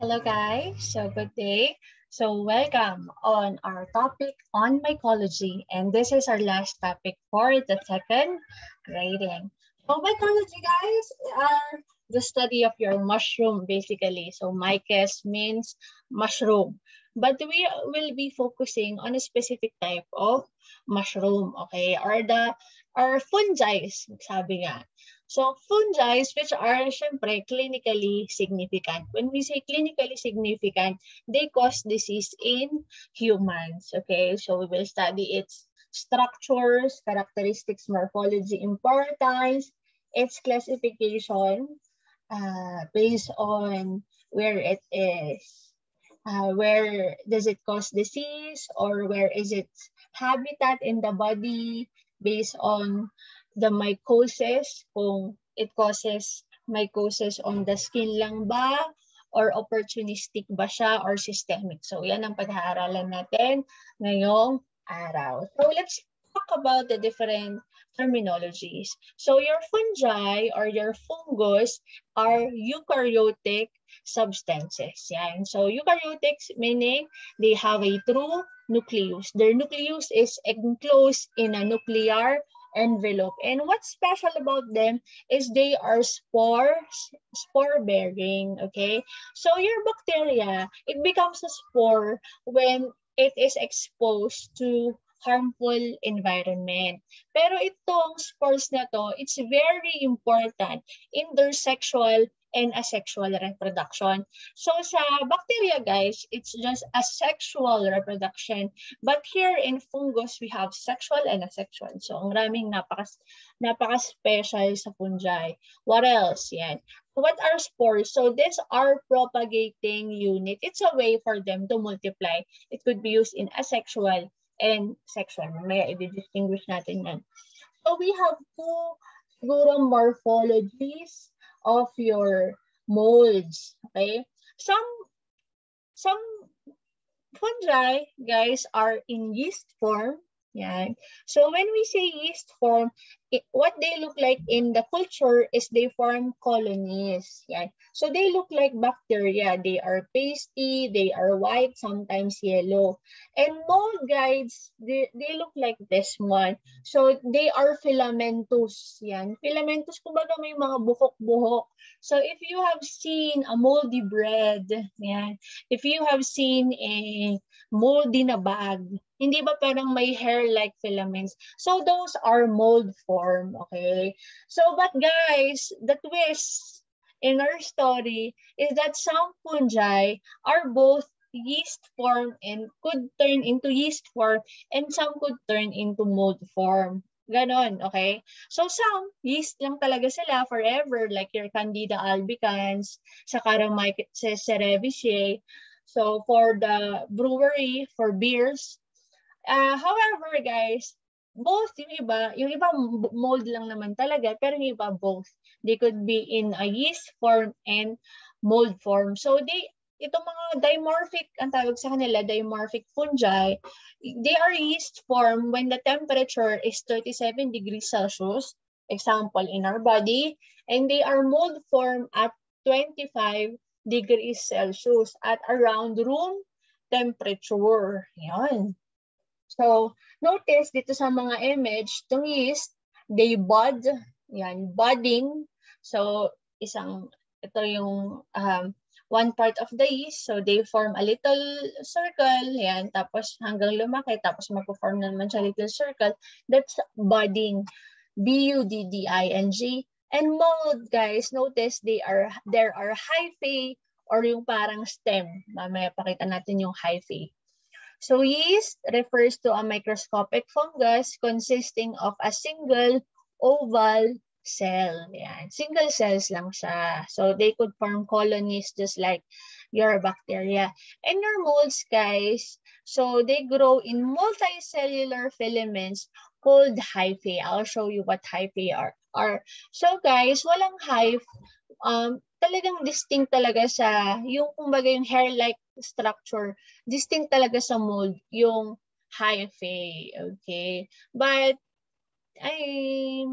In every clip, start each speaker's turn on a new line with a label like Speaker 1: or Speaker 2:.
Speaker 1: Hello guys, so good day. So welcome on our topic on mycology and this is our last topic for the second grading. So mycology guys are the study of your mushroom basically. So myces means mushroom. But we will be focusing on a specific type of mushroom, okay? Or the or fungi, sabi nga. So fungi, which are syempre clinically significant. When we say clinically significant, they cause disease in humans. Okay, so we will study its structures, characteristics, morphology, importance, its classification uh, based on where it is, uh, where does it cause disease, or where is its habitat in the body based on the mycosis, kung it causes mycosis on the skin lang ba, or opportunistic ba siya, or systemic. So yan ang pag-aaralan natin ngayong araw. So let's talk about the different terminologies. So your fungi or your fungus are eukaryotic substances. Yan. So eukaryotics meaning they have a true nucleus. Their nucleus is enclosed in a nuclear envelope. And what's special about them is they are spores, spore bearing, okay? So your bacteria, it becomes a spore when it is exposed to harmful environment. Pero itong spores na to, it's very important in their sexual and asexual reproduction. So sa bacteria, guys, it's just asexual reproduction. But here in fungus, we have sexual and asexual. So ang raming napakas napaka-special sa fungi. What else? Yan. What are spores? So these are propagating unit. It's a way for them to multiply. It could be used in asexual and sexual. May i-distinguish natin yan. So we have two siguro morphologies of your molds. Okay? Some some fungi, guys, are in yeast form. Yeah. So when we say yeast form, what they look like in the culture is they form colonies. Yeah. So they look like bacteria. They are pasty, they are white, sometimes yellow. And mold guides, they, they look like this one. So they are filamentous. Yan. Filamentous, kumbaga may mga buhok-buhok. So if you have seen a moldy bread, yan. If you have seen a moldy na bag, hindi ba parang may hair-like filaments? So those are mold form form, okay? So, but guys, the twist in our story is that some fungi are both yeast form and could turn into yeast form and some could turn into mold form. Ganon, okay? So some, yeast lang talaga sila forever, like your Candida albicans, Saccharomyces cerevisiae. So for the brewery, for beers. Uh, however, guys, both yung iba, yung iba mold lang naman talaga, pero yung iba both. They could be in a yeast form and mold form. So they itong mga dimorphic, ang tawag sa kanila, dimorphic fungi, they are yeast form when the temperature is 37 degrees Celsius, example, in our body, and they are mold form at 25 degrees Celsius at around room temperature. Yan. So, notice dito sa mga image, itong yeast, they bud, yan, budding. So, isang, ito yung um, one part of the yeast. So, they form a little circle, yan, tapos hanggang lumaki, tapos magpo-form naman siya little circle. That's budding. B-U-D-D-I-N-G. And mold, guys, notice they are there are hyphae or yung parang stem. Mamaya pakita natin yung hyphae. So yeast refers to a microscopic fungus consisting of a single oval cell. Yan. Single cells lang siya. So they could form colonies just like your bacteria. And your molds, guys, so they grow in multicellular filaments called hyphae. I'll show you what hyphae are. are. So guys, walang hyph. Um, talagang distinct talaga sa, yung kumbaga yung hair-like structure, distinct talaga sa mold, yung hyphae, okay? But, ay,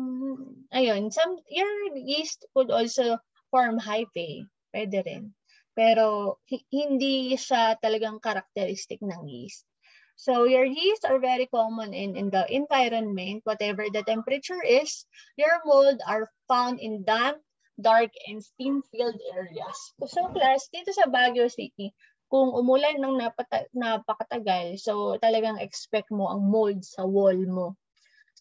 Speaker 1: ayun, some, your yeast could also form hyphae, pwede rin. Pero hindi siya talagang characteristic ng yeast. So your yeast are very common in, in the environment, whatever the temperature is. Your mold are found in damp, dark, and steam-filled areas. So class, dito sa Baguio City, kung umulan ng napata- napakatagal, so talagang expect mo ang mold sa wall mo.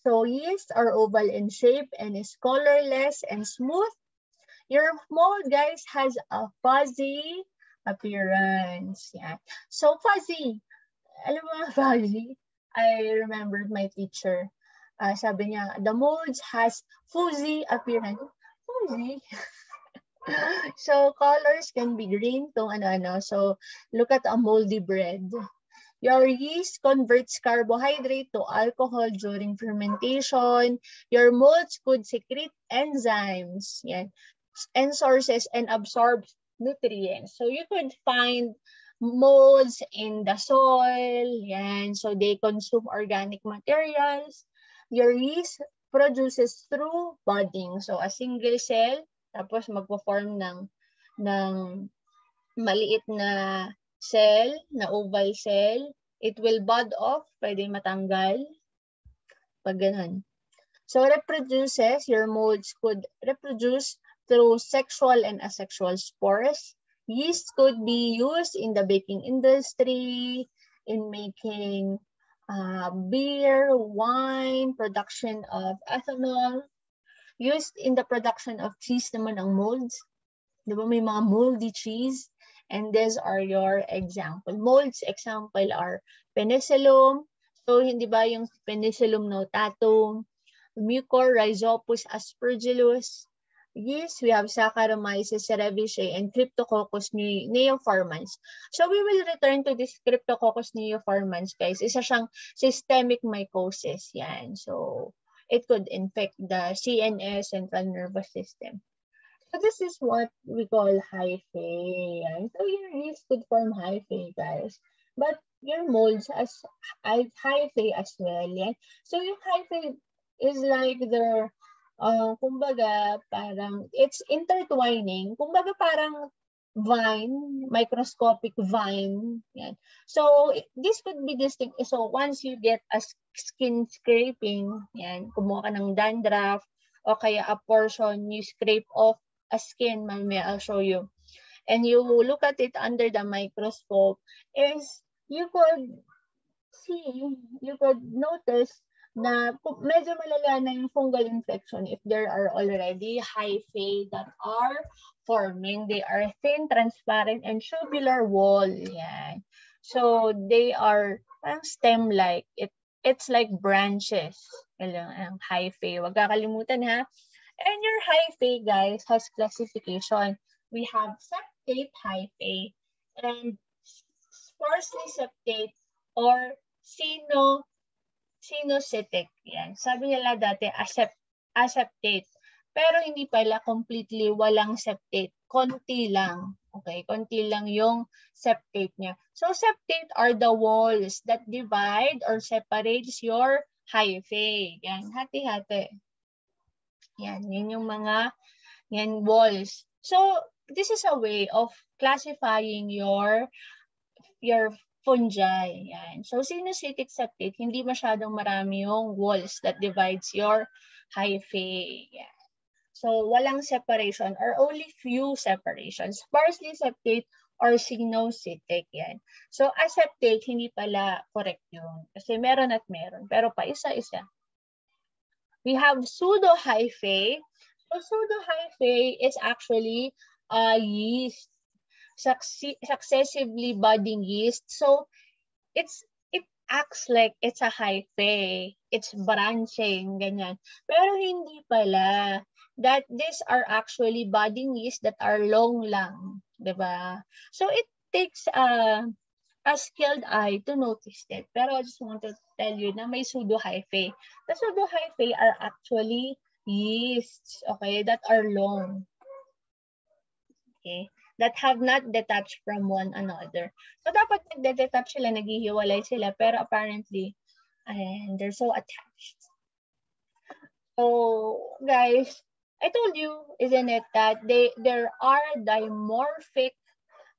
Speaker 1: So yeast are oval in shape and is colorless and smooth. Your mold, guys, has a fuzzy appearance. Yeah. So fuzzy, alam mo, Valley, I remembered my teacher. Uh, sabi niya, the molds has fuzzy appearance. Fuzzy? so, colors can be green to ano-ano. So, look at a moldy bread. Your yeast converts carbohydrate to alcohol during fermentation. Your molds could secrete enzymes yan, and sources and absorb nutrients. So you could find molds in the soil, yan. So they consume organic materials. Your yeast produces through budding. So a single cell, tapos magpo-form ng, ng maliit na cell, na oval cell. It will bud off, pwede matanggal. Pag ganun. So reproduces, your molds could reproduce through sexual and asexual spores. Yeast could be used in the baking industry, in making uh, beer, wine, production of ethanol, used in the production of cheese naman ang molds. Di ba may mga moldy cheese? And these are your example. Molds example are penicillium. So hindi ba yung penicillium notatum, Mucorrhizopus aspergillus, yeast, we have Saccharomyces cerevisiae and Cryptococcus neoformans. So we will return to this Cryptococcus neoformans, guys. Isa siyang systemic mycosis. Yan. So it could infect the CNS, central nervous system. So this is what we call hyphae. So your yeast could form hyphae, guys. But your molds as hyphae as well. Yan. So your hyphae is like their uh, kumbaga, parang, it's intertwining. Kumbaga, parang vine, microscopic vine. Yan. So, this could be distinct. So, once you get a skin scraping, yan, kumuha ka ng dandruff, o kaya a portion, you scrape off a skin, mamaya I'll show you. And you look at it under the microscope, is you could see, you could notice na medyo malala na yung fungal infection if there are already hyphae that are forming. They are thin, transparent, and tubular wall. Yan. So, they are parang stem-like. It, it's like branches. Ang hyphae. Huwag kakalimutan ha. And your hyphae, guys, has classification. We have septate hyphae and sparsely septate or sino Sinusitic. Yan. Sabi nila dati, acept, acceptate. Pero hindi pala completely walang septate. Konti lang. Okay, konti lang yung septate niya. So septate are the walls that divide or separates your hyphae. Yan, hati-hati. Yan, yan yung mga yan walls. So this is a way of classifying your your fungi. Yan. So, sinusitic septate, hindi masyadong marami yung walls that divides your hyphae. Yan. So, walang separation or only few separations. Sparsely septate or sinusitic. Yan. So, aseptate, hindi pala correct yun. Kasi meron at meron. Pero pa isa-isa. We have pseudo-hyphae. So, pseudo-hyphae is actually a yeast successively budding yeast. So it's it acts like it's a hyphae. It's branching, ganyan. Pero hindi pala. That these are actually budding yeast that are long lang. Diba? So it takes a, a skilled eye to notice it. Pero I just want to tell you na may pseudo-hyphae. The pseudo-hyphae are actually yeasts, okay, that are long. Okay that have not detached from one another. So, dapat nagde-detach sila, naghihiwalay sila, pero apparently, and they're so attached. So, guys, I told you, isn't it, that they there are dimorphic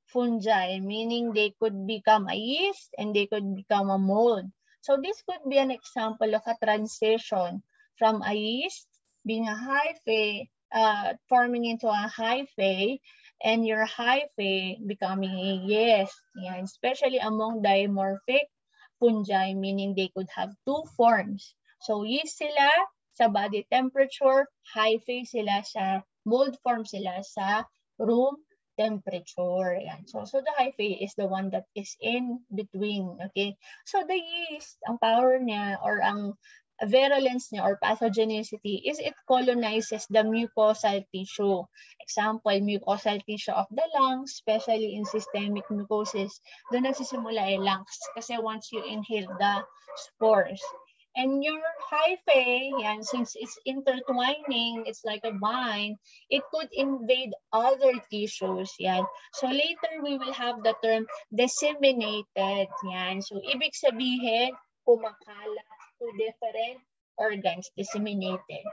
Speaker 1: fungi, meaning they could become a yeast and they could become a mold. So this could be an example of a transition from a yeast being a hyphae, uh, forming into a hyphae, and your hyphae becoming a yeast. Yeah, especially among dimorphic fungi, meaning they could have two forms. So yeast sila sa body temperature, hyphae sila sa mold form sila sa room temperature. Yan. So, so the hyphae is the one that is in between. Okay? So the yeast, ang power niya or ang virulence niya or pathogenicity is it colonizes the mucosal tissue. Example, mucosal tissue of the lungs, especially in systemic mucosis. Doon nagsisimula ay lungs kasi once you inhale the spores. And your hyphae, yan, since it's intertwining, it's like a vine, it could invade other tissues. Yan. So later we will have the term disseminated. Yan. So ibig sabihin, kumakalat to different organs, disseminated.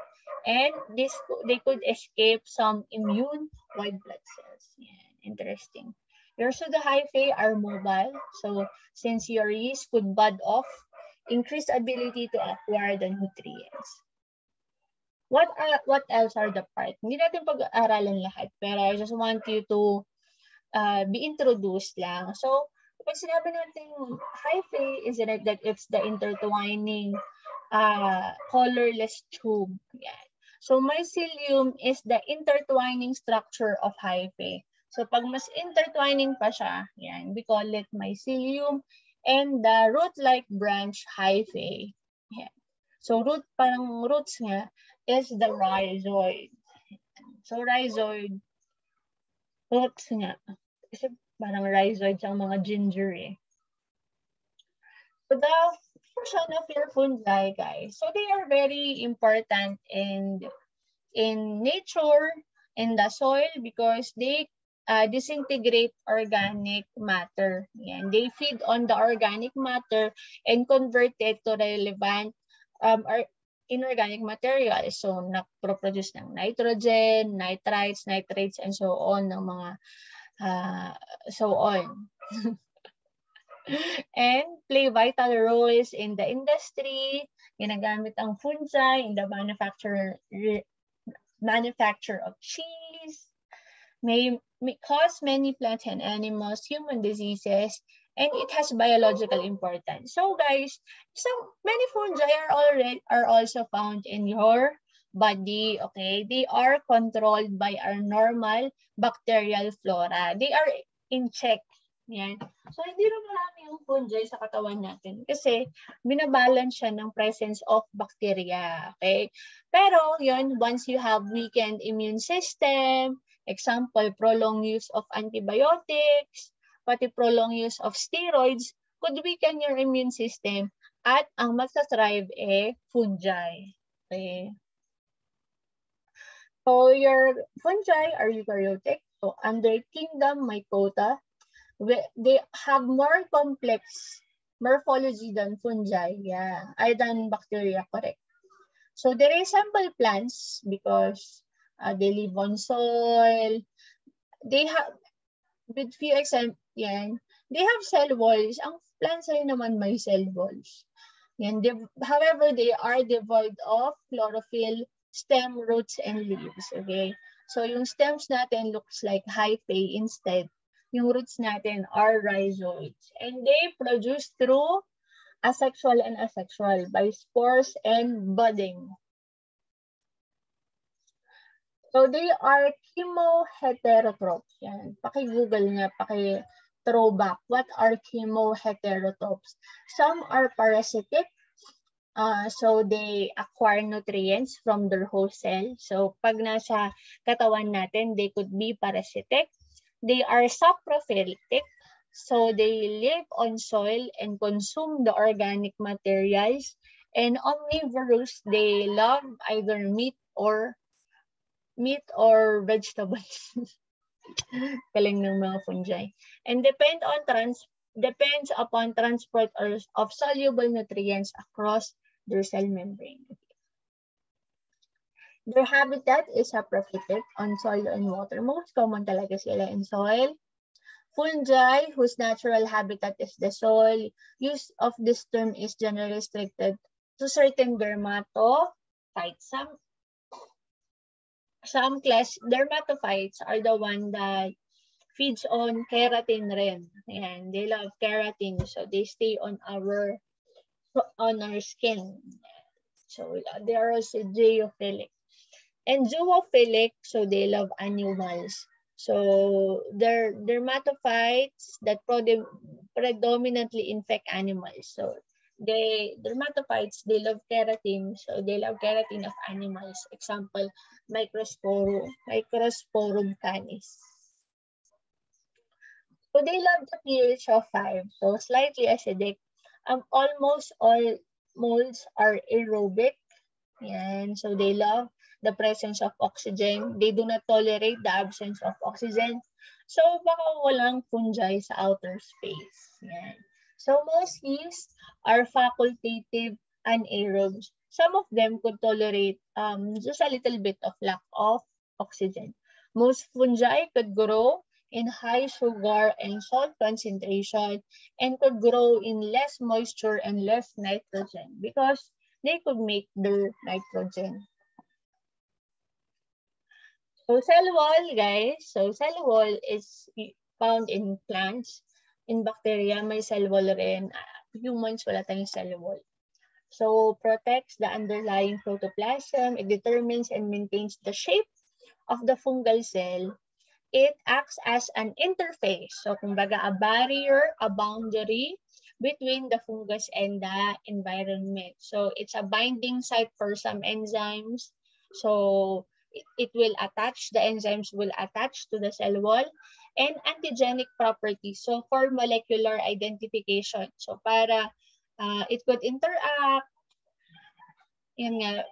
Speaker 1: And this they could escape some immune white blood cells. Yan. Interesting. Your hyphae are mobile. So since your yeast could bud off increased ability to acquire the nutrients. What are what else are the parts? Hindi natin pag-aaralan lahat, pero I just want you to uh, be introduced lang. So, pag sinabi natin hyphae, isn't it that it's the intertwining uh, colorless tube? Yan. So, mycelium is the intertwining structure of hyphae. So, pag mas intertwining pa siya, yan, we call it mycelium and the root-like branch hyphae. Yeah. So root parang roots nga is the rhizoid. So rhizoid, roots nga. Kasi parang rhizoid sa mga ginger eh. So the function of your fungi, guys. So they are very important in in nature, in the soil, because they uh, disintegrate organic matter. Yan. They feed on the organic matter and convert it to relevant um, or inorganic materials. So, na-produce ng nitrogen, nitrites, nitrates, and so on, ng mga uh, so on. and play vital roles in the industry. Ginagamit ang fungi in the manufacture manufacture of cheese, may, may cause many plants and animals human diseases and it has biological importance. So guys, some many fungi are already are also found in your body, okay? They are controlled by our normal bacterial flora. They are in check. Yan. So, hindi rin marami yung fungi sa katawan natin kasi binabalance siya ng presence of bacteria. Okay? Pero, yun, once you have weakened immune system, Example, prolonged use of antibiotics, pati prolonged use of steroids could weaken your immune system at ang magsa-thrive eh fungi. Okay. So your fungi are eukaryotic. So under kingdom mycota, they have more complex morphology than fungi. Yeah, I than bacteria, correct. So they resemble plants because uh, they live on soil. They have, with few examples, yan, they have cell walls. Ang plants ay naman may cell walls. Yan, they, however, they are devoid of chlorophyll, stem, roots, and leaves. Okay? So yung stems natin looks like hyphae instead. Yung roots natin are rhizoids. And they produce through asexual and asexual by spores and budding. So they are chemoheterotrophs. Yan. Paki-google nga, paki-throwback. What are chemoheterotrophs? Some are parasitic. Uh, so they acquire nutrients from their host cell. So pag nasa katawan natin, they could be parasitic. They are saprophilitic. So they live on soil and consume the organic materials. And omnivorous, they love either meat or meat or vegetables. Galing ng mga fungi. And depend on trans depends upon transport or, of soluble nutrients across cell membrane. Their habitat is saprophytic on soil and water. Most common talaga sila in soil. Fungi, whose natural habitat is the soil, use of this term is generally restricted to certain dermatophytes. Some, some class dermatophytes are the one that feeds on keratin rin. Ayan, they love keratin, so they stay on our on our skin. So they are also geophilic. And zoophilic, so they love animals. So they're dermatophytes that predominantly infect animals. So they dermatophytes, they love keratin. So they love keratin of animals. Example, Microsporum, Microsporum canis. So they love the pH of 5. So slightly acidic. Um, almost all molds are aerobic. Yan. So they love the presence of oxygen. They do not tolerate the absence of oxygen. So baka walang fungi sa outer space. Yan. So most yeast are facultative anaerobes. Some of them could tolerate um, just a little bit of lack of oxygen. Most fungi could grow in high sugar and salt concentration and could grow in less moisture and less nitrogen because they could make their nitrogen. So cell wall, guys. So cell wall is found in plants. In bacteria, may cell wall rin. Humans, wala tayong cell wall. So protects the underlying protoplasm. It determines and maintains the shape of the fungal cell. It acts as an interface. So kumbaga a barrier, a boundary between the fungus and the environment. So it's a binding site for some enzymes. So it will attach, the enzymes will attach to the cell wall and antigenic properties. So for molecular identification. So para uh, it could interact, yun nga,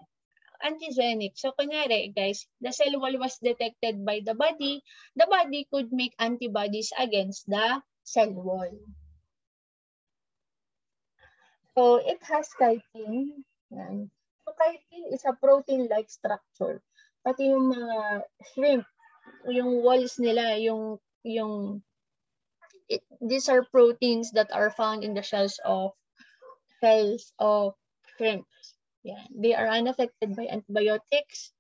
Speaker 1: antigenic. So kunyari guys, the cell wall was detected by the body, the body could make antibodies against the cell wall. So it has chitin. Yan. So chitin is a protein-like structure pati yung mga shrimp, yung walls nila, yung, yung, it, these are proteins that are found in the shells of, shells of shrimp. Yeah, they are unaffected by antibiotics.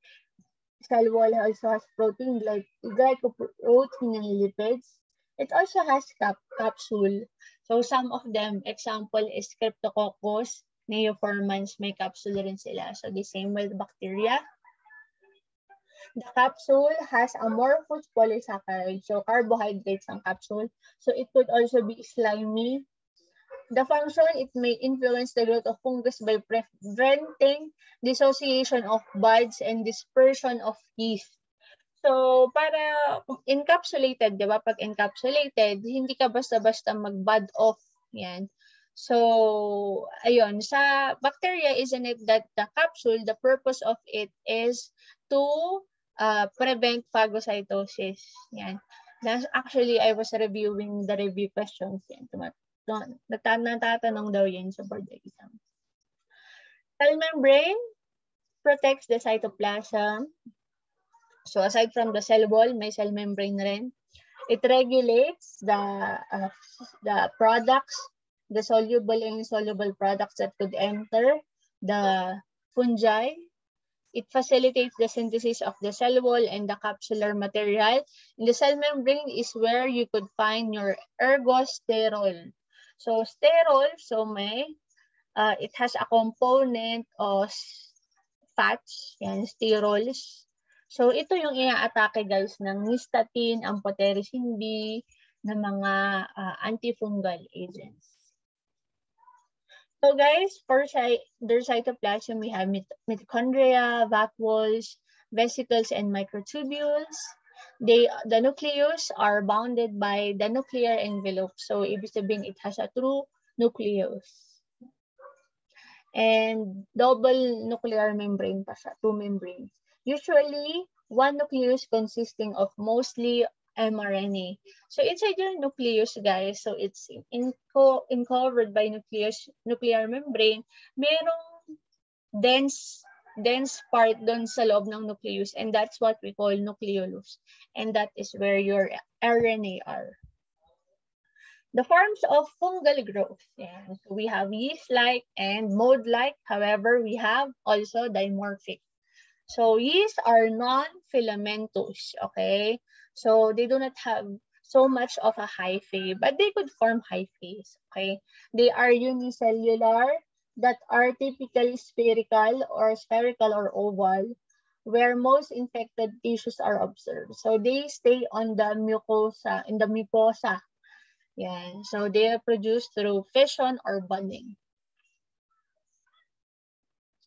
Speaker 1: Cell wall also has protein like glycoprotein and lipids. It also has cap capsule. So some of them, example is Cryptococcus neoformans, may capsule rin sila. So the same with bacteria. The capsule has amorphous polysaccharide, so carbohydrates ang capsule. So it could also be slimy. The function, it may influence the growth of fungus by preventing dissociation of buds and dispersion of yeast. So, para encapsulated, di ba? Pag encapsulated, hindi ka basta-basta mag-bud off. Yan. So, ayun, sa bacteria, isn't it that the capsule, the purpose of it is to uh, prevent phagocytosis. Yan. Actually, I was reviewing the review questions. Yan. Natatanong daw yan sa board exam. Cell membrane protects the cytoplasm. So aside from the cell wall, may cell membrane rin. It regulates the, uh, the products, the soluble and insoluble products that could enter the fungi It facilitates the synthesis of the cell wall and the capsular material. In the cell membrane is where you could find your ergosterol. So sterol, so may, uh, it has a component of fats, yan, sterols. So ito yung ina-atake guys ng nystatin, amphotericin B, na mga uh, antifungal agents. So guys, for their cytoplasm, we have mitochondria, vacuoles, vesicles, and microtubules. They, the nucleus are bounded by the nuclear envelope. So ibig sabihin, it has a true nucleus. And double nuclear membrane pa siya, two membranes. Usually, one nucleus consisting of mostly mRNA. So inside your nucleus, guys, so it's in co covered by nucleus, nuclear membrane, merong dense dense part doon sa loob ng nucleus and that's what we call nucleolus. And that is where your RNA are. The forms of fungal growth. Yeah. So we have yeast-like and mold-like. However, we have also dimorphic. So yeast are non-filamentous, okay? So they do not have so much of a hyphae, but they could form hyphaes, okay? They are unicellular that are typically spherical or spherical or oval where most infected tissues are observed. So they stay on the mucosa, in the mucosa. Yeah. So they are produced through fission or budding.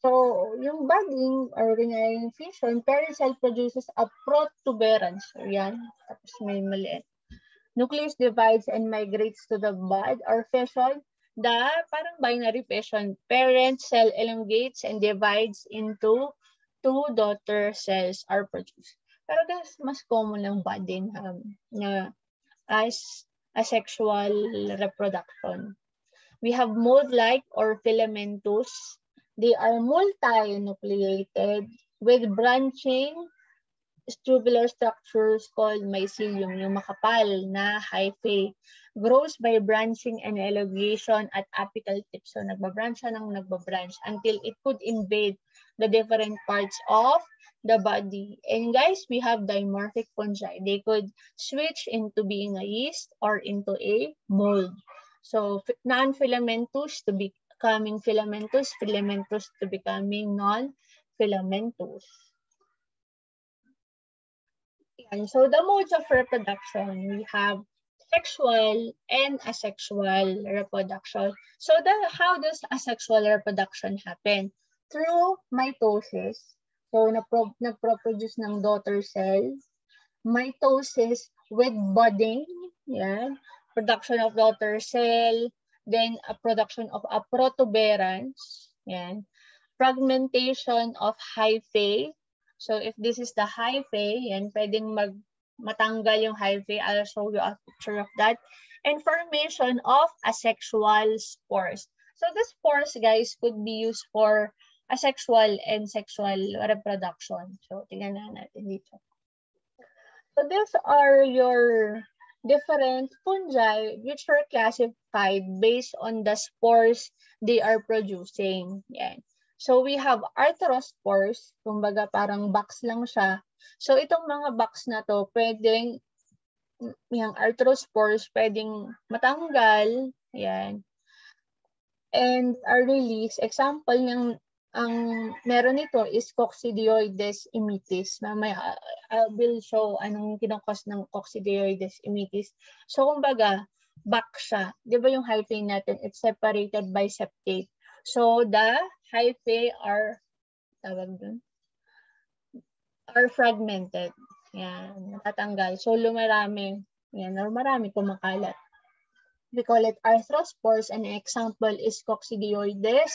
Speaker 1: So yung budding or yung fission, parent produces a protuberance. So yan. Tapos may maliit. Nucleus divides and migrates to the bud or fission. The parang binary fission, parent cell elongates and divides into two daughter cells are produced. Pero guys, mas common lang ba din um, na as asexual reproduction. We have mold-like or filamentous. They are multinucleated with branching tubular structures called mycelium, yung makapal na hyphae, grows by branching and elongation at apical tip. So nagbabranch siya ng nagbabranch until it could invade the different parts of the body. And guys, we have dimorphic fungi. They could switch into being a yeast or into a mold. So non-filamentous to becoming filamentous, filamentous to becoming non-filamentous. And so the modes of reproduction, we have sexual and asexual reproduction. So the, how does asexual reproduction happen? through mitosis. So, nagpro-produce ng daughter cells. Mitosis with budding. Yan. Production of daughter cell. Then, a production of a protuberance. Yan. Fragmentation of hyphae. So, if this is the hyphae, yan, pwedeng mag matanggal yung hyphae. I'll show you a picture of that. And formation of asexual spores. So, the spores, guys, could be used for asexual and sexual reproduction. So, tingnan na natin dito. So, these are your different fungi which are classified based on the spores they are producing. Yan. So, we have arthrospores. Kumbaga, parang box lang siya. So, itong mga box na to, pwedeng, yung arthrospores, pwedeng matanggal. Yan. And are released. Example ng ang meron nito is coccidioides immitis. Mamaya, I will show anong kinukos ng coccidioides immitis. So, kumbaga, back siya. Di ba yung hyphae natin, it's separated by septate. So, the hyphae are, tawag dun, are fragmented. Yan, natatanggal. So, lumarami. Yan, marami kumakalat. We call it arthrospores. An example is coccidioides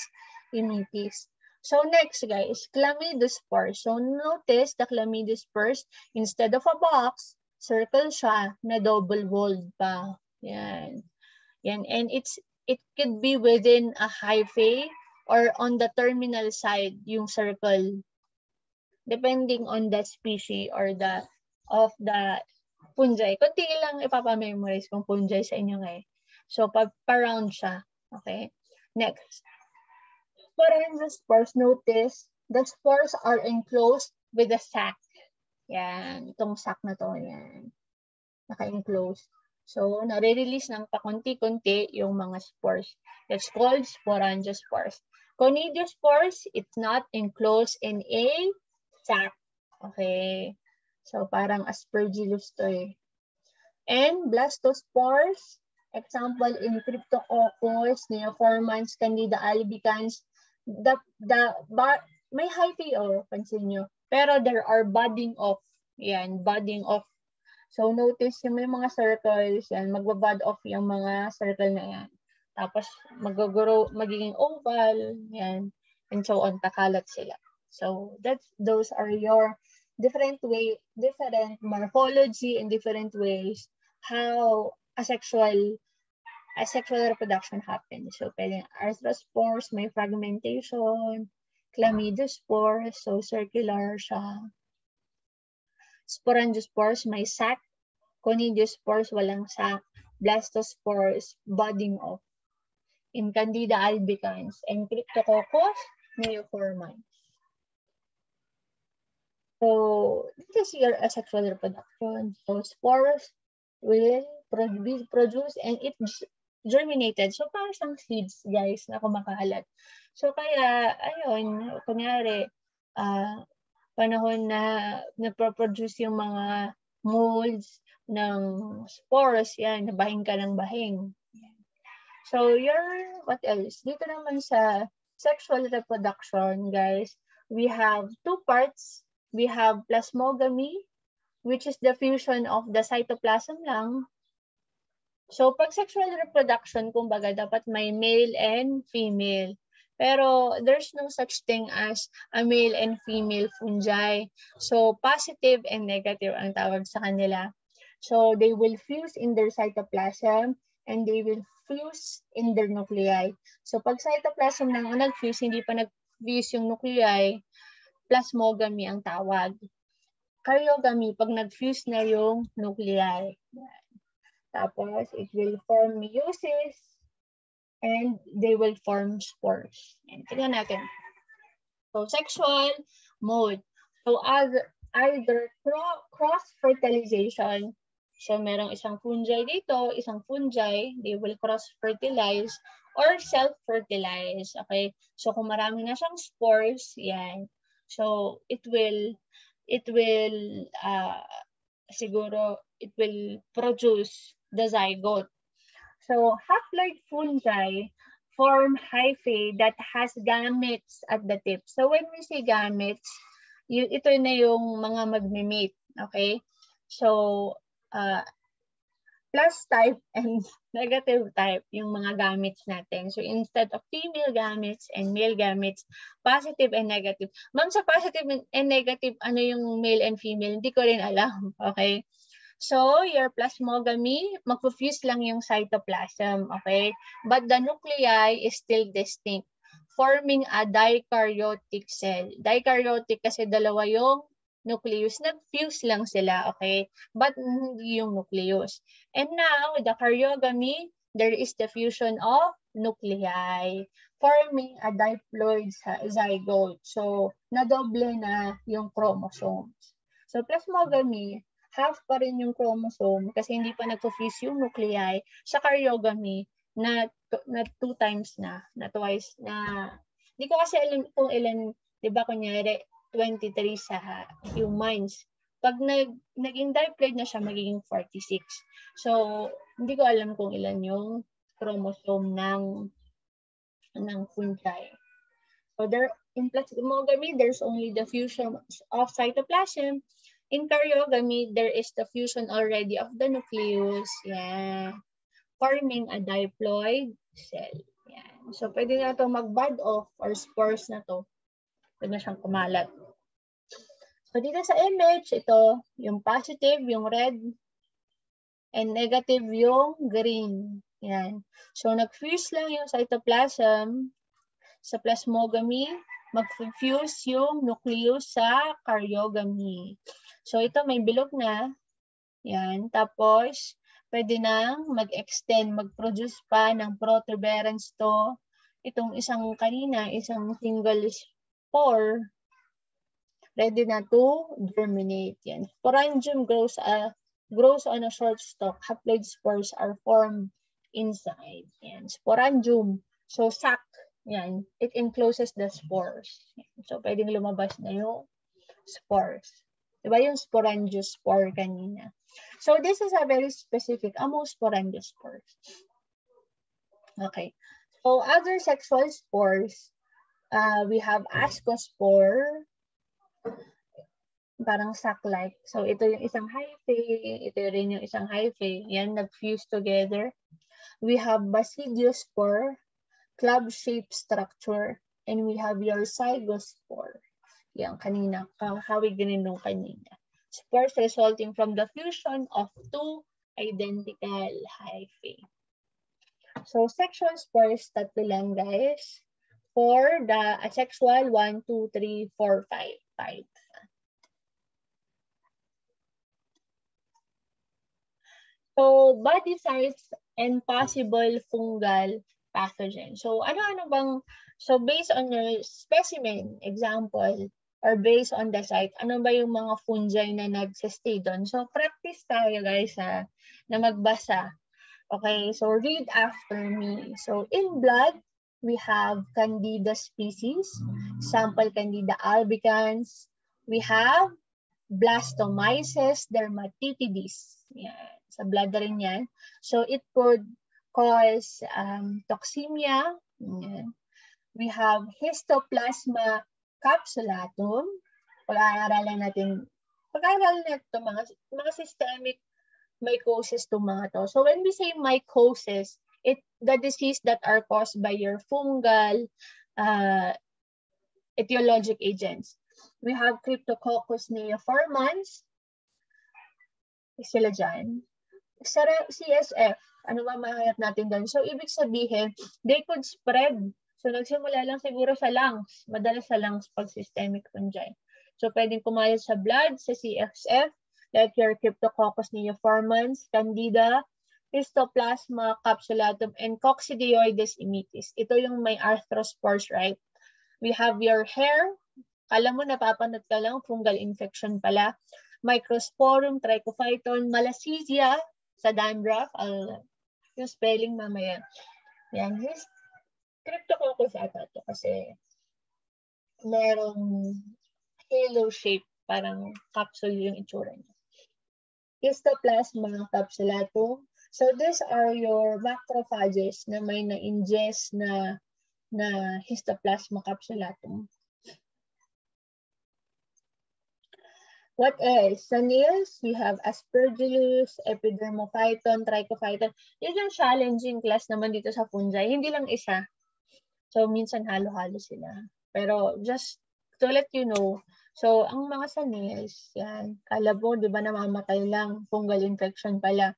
Speaker 1: immitis. So next guys, chlamydospores. So notice the chlamydospores, instead of a box, circle siya na double walled pa. Yan. Yan. And it's it could be within a hyphae or on the terminal side yung circle depending on the species or the of the fungi. Kunti lang ipapamemorize kung fungi sa inyo ngayon. So, pa-round siya. Okay? Next. the spores, notice the spores are enclosed with a sac. Yan, itong sac na to, yan. Naka-enclose. So, nare-release ng pakunti-kunti yung mga spores. It's called sporangiospores. Conidiospores, it's not enclosed in a sac. Okay. So, parang aspergillus to eh. And blastospores, example in Cryptococcus, Neoformans, Candida albicans, the, the, may hyphae, oh, pansin nyo. Pero there are budding off. Yan, budding off. So, notice yung may mga circles, yan, magbabud off yung mga circle na yan. Tapos, mag-grow, magiging oval, yan, and so on, takalat sila. So, that's, those are your different way, different morphology and different ways how asexual asexual reproduction happens. So, pwedeng arthrospores, may fragmentation, chlamydospores, so circular siya. Sporangiospores, may sac. Conidiospores, walang sac. blastospores budding off in Candida albicans and Cryptococcus neoformans. So, this is your asexual reproduction. So, spores will produce and it germinated. So, parang siyang seeds, guys, na kumakalat. So, kaya, ayun, kunyari, uh, panahon na naproproduce yung mga molds ng spores, yan, nabahing ka ng bahing. So, your, what else? Dito naman sa sexual reproduction, guys, we have two parts. We have plasmogamy, which is the fusion of the cytoplasm lang So, pag sexual reproduction, kumbaga, dapat may male and female. Pero there's no such thing as a male and female fungi. So, positive and negative ang tawag sa kanila. So, they will fuse in their cytoplasm and they will fuse in their nuclei. So, pag cytoplasm lang ang nag-fuse, hindi pa nag-fuse yung nuclei, plasmogamy ang tawag. Karyogamy, pag nag-fuse na yung nuclei. Tapos, it will form meiosis and they will form spores. And tingnan natin. So, sexual mode. So, either, either cross-fertilization. So, merong isang fungi dito, isang fungi, they will cross-fertilize or self-fertilize. Okay? So, kung marami na siyang spores, yan. So, it will, it will, uh, siguro, it will produce the zygote. So haploid fungi form hyphae that has gametes at the tip. So when we say gametes, ito na yung mga magmimate. Okay? So, uh, plus type and negative type yung mga gametes natin. So instead of female gametes and male gametes, positive and negative. Ma'am, sa positive and negative, ano yung male and female? Hindi ko rin alam. Okay? So, your plasmogamy, magpo-fuse lang yung cytoplasm, okay? But the nuclei is still distinct, forming a dikaryotic cell. Dikaryotic kasi dalawa yung nucleus. Nag-fuse lang sila, okay? But hindi yung nucleus. And now, the karyogamy, there is the fusion of nuclei, forming a diploid zygote. So, nadoble na yung chromosomes. So, plasmogamy, half pa rin yung chromosome kasi hindi pa nagpo-fuse yung nuclei sa karyogamy na, na two times na, na twice na, hindi ko kasi alam kung ilan, di ba kunyari, 23 sa humans. Pag nag, naging diploid na siya, magiging 46. So, hindi ko alam kung ilan yung chromosome ng ng fungi. So, there, in plasmogamy, there's only the fusion of cytoplasm In karyogamy, there is the fusion already of the nucleus, yeah, forming a diploid cell. Yan. So, pwede na ito mag-bud off or spores na to. Pwede na siyang kumalat. So, dito sa image, ito, yung positive, yung red, and negative yung green. Yan. So, nag-fuse lang yung cytoplasm sa plasmogamy, mag-fuse yung nucleus sa karyogamy. So ito may bilog na. Yan. Tapos, pwede nang mag-extend, mag-produce pa ng protuberance to. Itong isang kanina, isang single spore, ready na to germinate. Yan. Sporangium grows, uh, grows on a short stalk. Haploid spores are formed inside. Yan. Sporangium. So, sac. Yan. It encloses the spores. Yan. So, pwedeng lumabas na yung spores. Diba yung sporangiosspore kanina? So this is a very specific amosporangiosspores. Okay. So other sexual spores, uh, we have ascospore, parang sac-like. So ito yung isang hyphae, ito rin yung isang hyphae. Yan, nag-fuse together. We have basidiospore, club-shaped structure, and we have your zygospore. Yan, kanina, kahawig din nung kanina. Spores resulting from the fusion of two identical hyphae. So, sexual spores, tatlo lang, guys. For the asexual, 1, 2, 3, 4, 5. 5. So, body size and possible fungal pathogen. So, ano-ano bang, so based on your specimen, example, or based on the site, ano ba yung mga fungi na nagsistay doon? So, practice tayo guys ha, na magbasa. Okay, so read after me. So, in blood, we have Candida species, sample Candida albicans. We have Blastomyces dermatitidis. Yan. Sa blood rin yan. So, it could cause um, toxemia. Yan. We have Histoplasma capsulatum. Pag-aaralan natin, pag-aaralan natin ito, mga, mga systemic mycosis to mga to. So when we say mycosis, it the disease that are caused by your fungal uh, etiologic agents. We have Cryptococcus neoformans. Sila dyan. CSF, ano ba mahayap natin doon? So, ibig sabihin, they could spread So nagsimula lang siguro sa lungs, madalas sa lungs pag systemic fungi. So pwedeng kumayat sa blood, sa CSF, like your Cryptococcus neoformans, Candida, Histoplasma capsulatum, and Coccidioides immitis. Ito yung may arthrospores, right? We have your hair. Alam mo, napapanot ka lang, fungal infection pala. Microsporum, Trichophyton, Malassezia sa dandruff. I'll, yung spelling mamaya. Yan, his Cryptococcus ata to kasi merong halo shape, parang capsule yung itsura niya. Histoplasma capsulatum. So these are your macrophages na may na-ingest na na histoplasma capsulatum. What else? Sa nails, we have aspergillus, epidermophyton, trichophyton. Yun yung challenging class naman dito sa fungi. Hindi lang isa. So, minsan halo-halo sila. Pero, just to let you know, so, ang mga sa yan, kalabo, di ba, namamatay lang, fungal infection pala.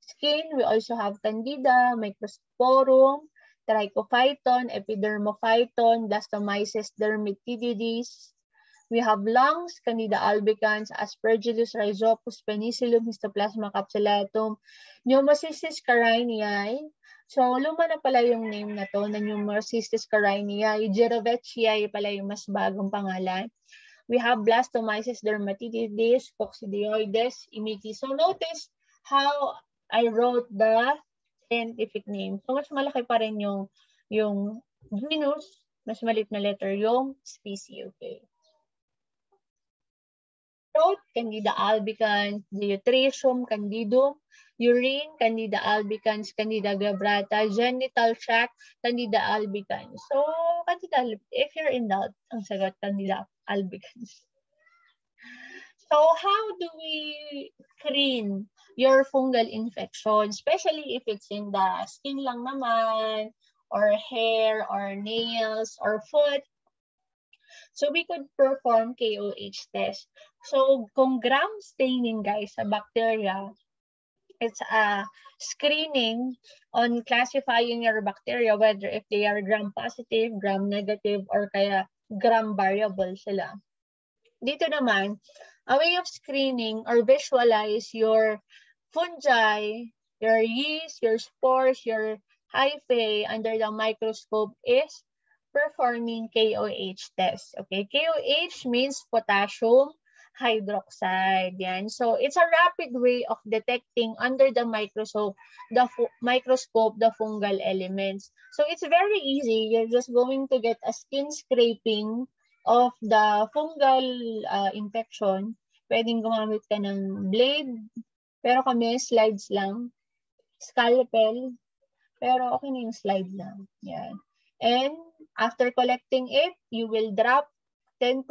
Speaker 1: Skin, we also have candida, microsporum, trichophyton, epidermophyton, blastomyces dermatitidis. We have lungs, Candida albicans, Aspergillus rhizopus, Penicillium, Histoplasma capsulatum, Pneumocystis carinii, So, luma na pala yung name na to, na Pneumocystis carinii. Girovecii pala yung mas bagong pangalan. We have Blastomyces dermatitidis, Coccidioides immitis. So, notice how I wrote the scientific name. So, mas malaki pa rin yung, yung genus, mas malit na letter yung species. Okay. Throat, Candida albicans, Geotricium, Candidum, urine, Candida albicans, Candida glabrata, genital tract, Candida albicans. So, Candida, if you're in doubt, ang sagot, Candida albicans. So, how do we screen your fungal infection, especially if it's in the skin lang naman, or hair, or nails, or foot? So, we could perform KOH test. So, kung gram staining, guys, sa bacteria, it's a screening on classifying your bacteria, whether if they are gram positive, gram negative, or kaya gram variable sila. Dito naman, a way of screening or visualize your fungi, your yeast, your spores, your hyphae under the microscope is performing KOH test. Okay, KOH means potassium hydroxide. Yan. So, it's a rapid way of detecting under the microscope the microscope the fungal elements. So, it's very easy. You're just going to get a skin scraping of the fungal uh, infection. Pwedeng gumamit ka ng blade, pero kami slides lang. Scalpel, pero okay na yung slide lang. Yan. And after collecting it, you will drop 10%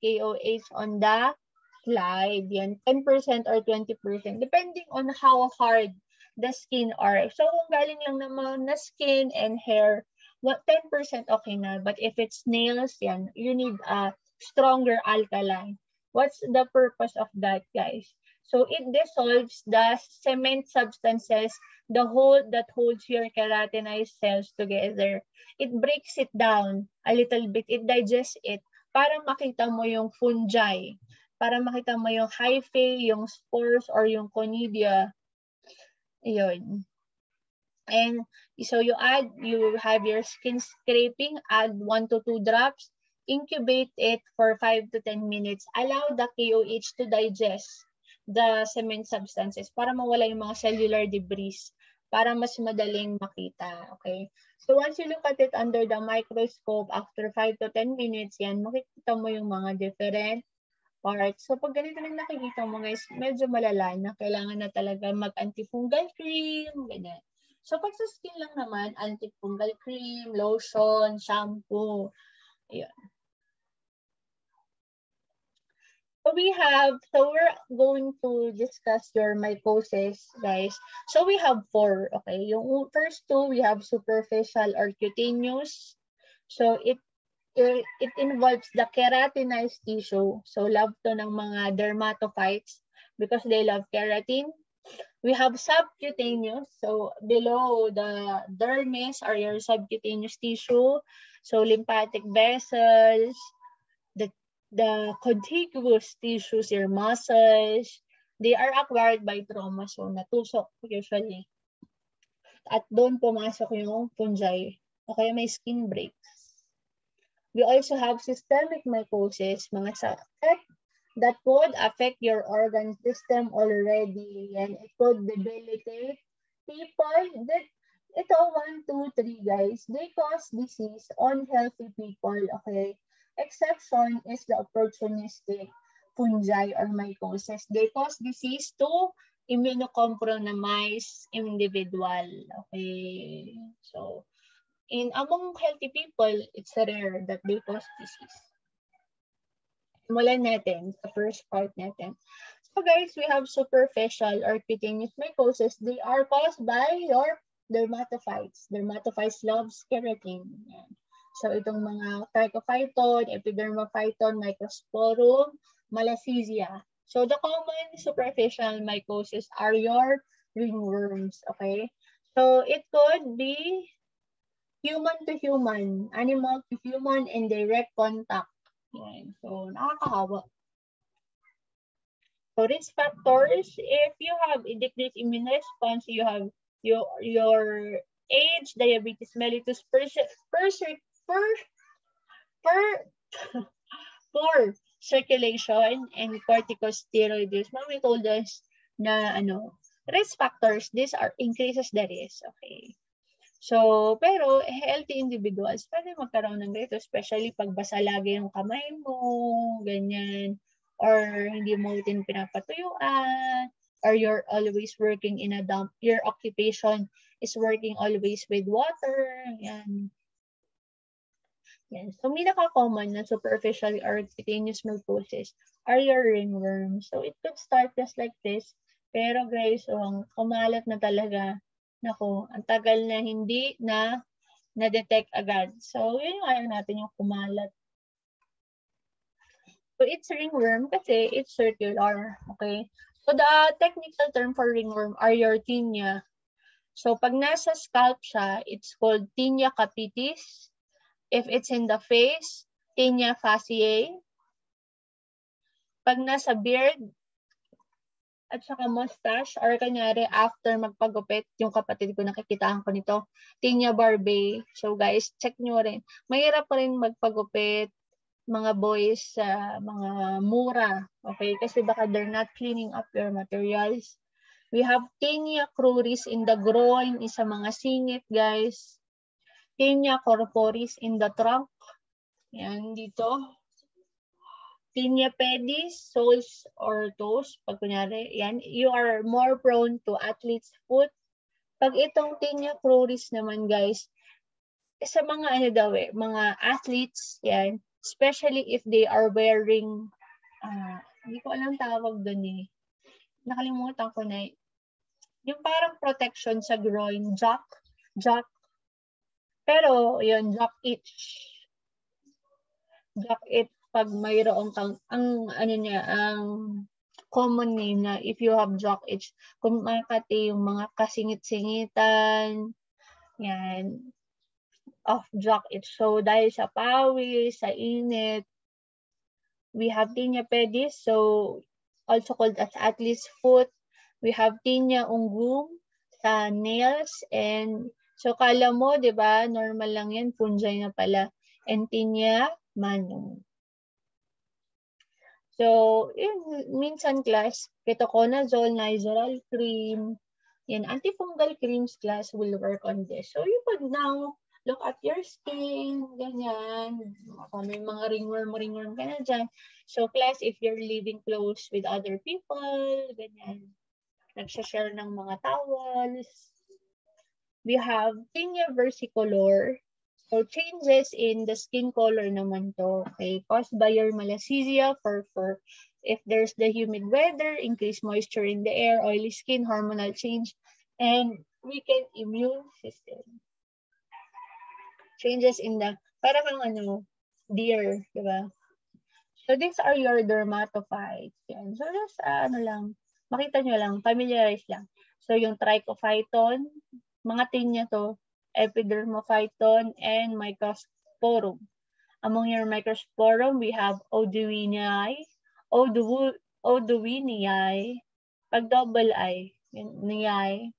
Speaker 1: KOH on the slide. Yan, 10% or 20%, depending on how hard the skin are. So, kung galing lang naman na skin and hair, 10% okay na. But if it's nails, yan, you need a stronger alkaline. What's the purpose of that, guys? So, it dissolves the cement substances, the whole that holds your keratinized cells together. It breaks it down a little bit. It digests it para makita mo yung fungi, para makita mo yung hyphae, yung spores, or yung conidia. Yun. And so you add, you have your skin scraping, add 1 to 2 drops, incubate it for 5 to 10 minutes. Allow the KOH to digest the cement substances para mawala yung mga cellular debris para mas madaling makita. Okay? So once you look at it under the microscope, after 5 to 10 minutes, yan, makikita mo yung mga different parts. So pag ganito na nakikita mo guys, medyo malala na kailangan na talaga mag-antifungal cream, ganyan. So pag sa skin lang naman, antifungal cream, lotion, shampoo, ayun. So we have, so we're going to discuss your mycosis, guys. So we have four, okay? Yung first two, we have superficial or cutaneous. So it it, involves the keratinized tissue. So love to ng mga dermatophytes because they love keratin. We have subcutaneous. So below the dermis are your subcutaneous tissue. So lymphatic vessels, the contiguous tissues, your muscles, they are acquired by trauma. So, natusok usually. At doon pumasok yung fungi. O kaya may skin breaks. We also have systemic mycosis, mga sakit that could affect your organ system already. And it could debilitate people that ito, 1, 2, 3 guys, they cause disease on healthy people, okay? Exception is the opportunistic fungi or mycosis. They cause disease to immunocompromised individual. Okay. So, in among healthy people, it's rare that they cause disease. Simulan natin sa first part natin. So guys, we have superficial or cutaneous mycosis. They are caused by your dermatophytes. Dermatophytes loves keratin. Yan. So itong mga trichophyton, epidermophyton, microsporum, malassezia. So the common superficial mycosis are your ringworms, okay? So it could be human to human, animal to human, and direct contact. So nakakahawa. So risk factors, if you have a decreased immune response, you have your your age, diabetes mellitus, per, per, for for for circulation and corticosteroid use. Mommy told us na ano, risk factors, these are increases the risk. Okay. So, pero healthy individuals, pwede magkaroon ng ganito, especially pag basa lagi yung kamay mo, ganyan, or hindi mo din pinapatuyuan, or you're always working in a dump, your occupation is working always with water, yan. Yan. So, pinaka-common na superficial or cutaneous mycosis are your ringworms. So, it could start just like this. Pero guys, oh, kumalat na talaga. Nako, ang tagal na hindi na na-detect agad. So, yun yung ayaw natin yung kumalat. So, it's ringworm kasi it's circular. Okay? So, the technical term for ringworm are your tinea. So, pag nasa scalp siya, it's called tinea capitis If it's in the face, tinea faciae. Pag nasa beard, at saka mustache, or kanyari after magpagupit, yung kapatid ko nakikitaan ko nito, tinea barbae. So guys, check nyo rin. Mahirap pa rin magpagupit, mga boys sa uh, mga mura. Okay? Kasi baka they're not cleaning up your materials. We have tinea cruris in the groin, isa mga singit, guys. Tinea corporis in the trunk. Yan dito. Tinea pedis, soles or toes. Pag kunyari, yan, you are more prone to athlete's foot. Pag itong tinea cruris naman guys, sa mga ano daw eh, mga athletes, yan, especially if they are wearing, uh, hindi ko alam tawag doon eh. Nakalimutan ko na yung parang protection sa groin, jock, jock pero, yun, jock itch. Jock it pag mayroong kang, ang, ano niya, ang common name na if you have jock itch, kung makati yung mga kasingit-singitan, yan, of jock itch. So, dahil sa pawis, sa init, we have tinea pedis, so also called as athlete's foot. We have tinea unguum, sa nails and so kala mo, 'di ba, normal lang 'yan, fungi na pala. Entinia manum. So, yun, minsan class, ketoconazole, nizoral cream, yan, antifungal creams class will work on this. So, you could now look at your skin, ganyan. May mga ringworm, ringworm ka na dyan. So, class, if you're living close with other people, ganyan. Nagsashare ng mga towels. We have tinea versicolor. So, changes in the skin color naman to, okay, caused by your malassezia, fur, if there's the humid weather, increased moisture in the air, oily skin, hormonal change, and weakened immune system. Changes in the, para kang ano, deer, di ba? So, these are your dermatophytes. Yan. So, just, uh, ano lang, makita nyo lang, familiarize lang. So, yung trichophyton, mga tin niya to, epidermophyton, and microsporum. Among your microsporum, we have Oduinii, Odu, Oduinii, pag double I, niyai,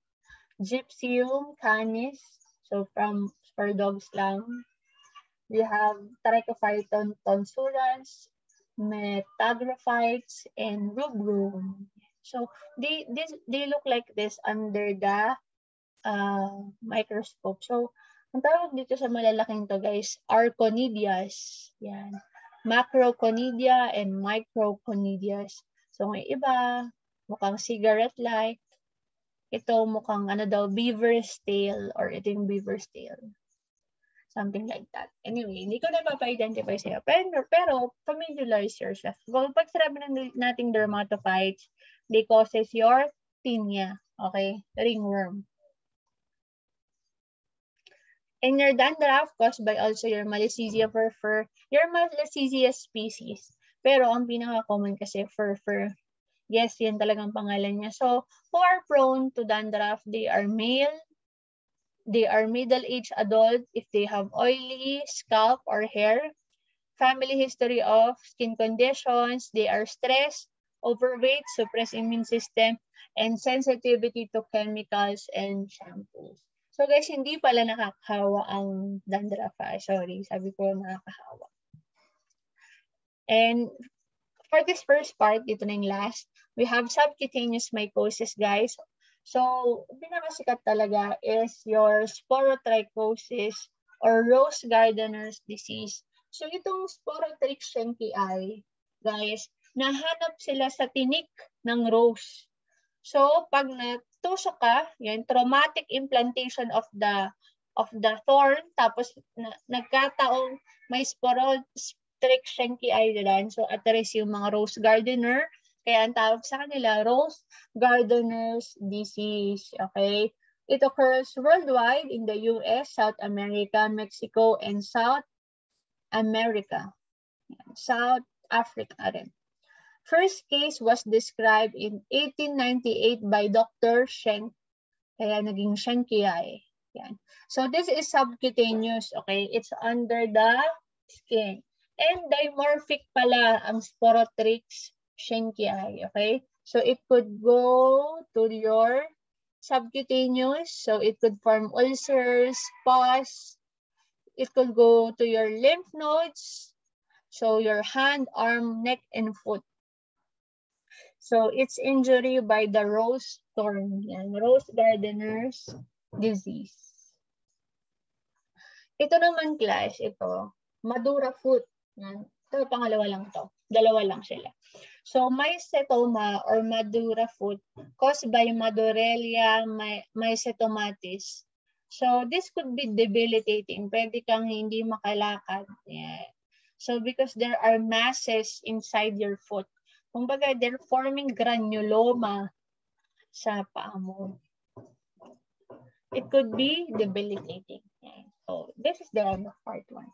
Speaker 1: Gypsium canis, so from for dogs lang. We have Trichophyton tonsurans, Metagrophytes, and rubrum. So they, this, they look like this under the uh, microscope. So, ang tawag dito sa malalaking to guys, arconidias. Yan. Macroconidia and microconidias. So, may iba, mukhang cigarette-like. Ito mukhang ano daw, beaver's tail or ito yung beaver's tail. Something like that. Anyway, hindi ko na mapa-identify sa'yo. Pero, pero familiarize yourself. Kung pag sinabi nating dermatophytes, they causes your tinea. Okay? Ringworm. And your dandruff caused by also your Malassezia fur, your Malassezia species. Pero ang pinaka-common kasi fur, fur. Yes, yan talagang pangalan niya. So, who are prone to dandruff? They are male, they are middle-aged adult if they have oily scalp or hair, family history of skin conditions, they are stressed, overweight, suppressed immune system, and sensitivity to chemicals and shampoos. So guys, hindi pala nakakahawa ang dandruff. Ah. Sorry, sabi ko nakakahawa. And for this first part, dito na yung last, we have subcutaneous mycosis, guys. So, pinakasikat talaga is your sporotrichosis or rose gardener's disease. So, itong sporotrichsentii, guys, nahanap sila sa tinik ng rose. So, pag natusok ka, yan, traumatic implantation of the of the thorn, tapos na, nagkataong may sporotrichsenki gland. So, ateres yung mga rose gardener. Kaya ang tawag sa kanila, rose gardener's disease. Okay? It occurs worldwide in the US, South America, Mexico, and South America. South Africa rin. First case was described in 1898 by Dr. Shen. Kaya naging Shenkiai. Yan. So this is subcutaneous, okay? It's under the skin. And dimorphic pala ang Sporotrix Shenkiai, okay? So it could go to your subcutaneous, so it could form ulcers, pus. It could go to your lymph nodes, so your hand, arm, neck, and foot. So it's injury by the rose thorn. Yan, rose gardener's disease. Ito naman class, ito, Madura foot. Yan. Ito, pangalawa lang to. Dalawa lang sila. So, mycetoma or Madura foot caused by Madurelia my, mycetomatis. So, this could be debilitating. Pwede kang hindi makalakad. Yeah. So, because there are masses inside your foot. Kumbaga, they're forming granuloma sa paa mo. It could be debilitating. So, this is the end of part one.